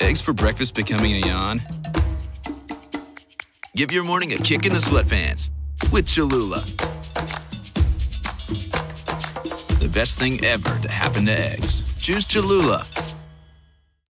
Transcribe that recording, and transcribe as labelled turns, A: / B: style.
A: Eggs for breakfast becoming a yawn? Give your morning a kick in the sweatpants with Cholula. The best thing ever to happen to eggs. Choose Cholula.